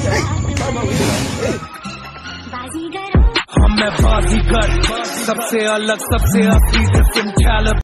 हम हाँ, मैं बाजीगर। सबसे अलग सबसे असली डिफरेंट